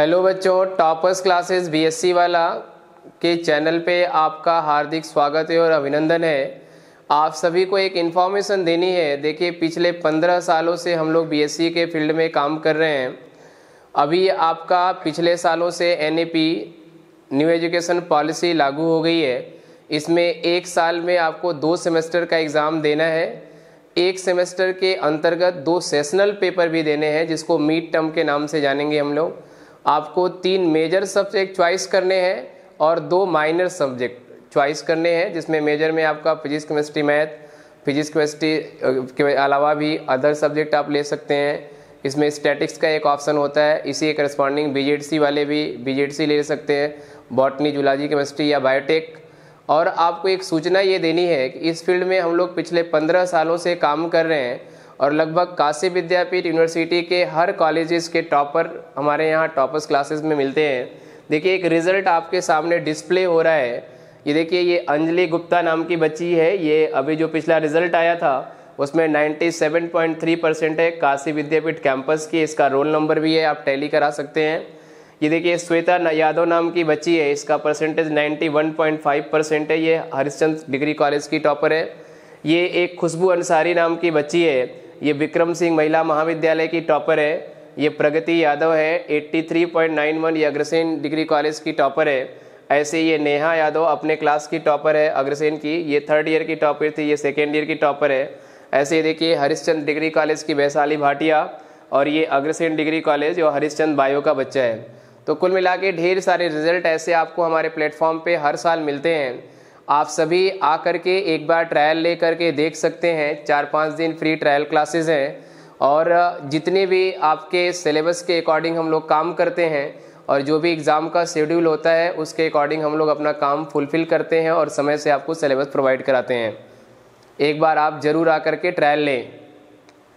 Hello बच्चों, toppers classes BSc वाला के चैनल पे आपका हार्दिक स्वागत है और अभिनंदन है। आप सभी को एक इन्फॉर्मेशन देनी है। देखिए, पिछले पंद्रह सालों से हम लोग बीएससी के फ़ील्ड में काम कर रहे हैं। अभी आपका पिछले सालों से एनईपी न्यू एजुकेशन पॉलिसी लागू हो गई है। इसमें एक साल में आपको दो सेमेस्टर का एग्ज़ाम देना है। एक सेमेस्टर के अंतर्गत दो सेशनल पेपर भी देने हैं, जिसको मीड टर्म के नाम से जानेंगे हम लोग। आपको तीन मेजर सब्जेक्ट चॉइस करने हैं और दो माइनर सब्जेक्ट चॉइस करने हैं, जिसमें मेजर में आपका physics chemistry math physics chemistry के अलावा भी अदर सब्जेक्ट आप ले सकते हैं। इसमें स्टैटिक्स का एक ऑप्शन होता है, इसी के करस्पॉन्डिंग बीजेडसी वाले भी बीजेडसी ले सकते हैं बॉटनी जूलॉजी केमिस्ट्री या बायोटेक और आपको एक सूचना ये देनी है कि इस फ़ील्ड में हम लोग पिछले पंद्रह सालों से काम कर रहे हैं और लगभग काशी विद्यापीठ यूनिवर्सिटी के हर कॉलेजेस के टॉपर हमारे यहाँ टॉपर्स क्लासेस में मिलते हैं। देखिए, एक रिज़ल्ट आपके सामने डिस्प्ले हो रहा है। ये देखिए, ये अंजलि गुप्ता नाम की बच्ची है। ये अभी जो पिछला रिज़ल्ट आया था, उसमें 97.3 परसेंट है। काशी विद्यापीठ कैंपस की इसका रोल नंबर भी है, आप टैली करा सकते हैं। ये देखिए, श्वेता यादव नाम की बच्ची है। इसका परसेंटेज 91.5 परसेंट है। ये हरिश्चंद डिग्री कॉलेज की टॉपर है। ये एक खुशबू अंसारी नाम की बच्ची है। ये विक्रम सिंह महिला महाविद्यालय की टॉपर है। ये प्रगति यादव है। 83.91 ये अग्रसेन डिग्री कॉलेज की टॉपर है। ऐसे ये नेहा यादव अपने क्लास की टॉपर है अग्रसेन की। ये थर्ड ईयर की टॉपर थी, ये सेकेंड ईयर की टॉपर है। ऐसे देखिए हरिश्चंद डिग्री कॉलेज की वैशाली भाटिया और ये अग्रसेन डिग्री कॉलेज और हरिश्चंद बायो का बच्चा है। तो कुल मिला के ढेर सारे रिज़ल्ट ऐसे आपको हमारे प्लेटफॉर्म पे हर साल मिलते हैं। आप सभी आ करके एक बार ट्रायल ले करके देख सकते हैं। चार पाँच दिन फ्री ट्रायल क्लासेस हैं। और जितने भी आपके सिलेबस के अकॉर्डिंग हम लोग काम करते हैं और जो भी एग्ज़ाम का शेड्यूल होता है, उसके अकॉर्डिंग हम लोग अपना काम फुलफ़िल करते हैं और समय से आपको सिलेबस प्रोवाइड कराते हैं। एक बार आप ज़रूर आ करके ट्रायल लें।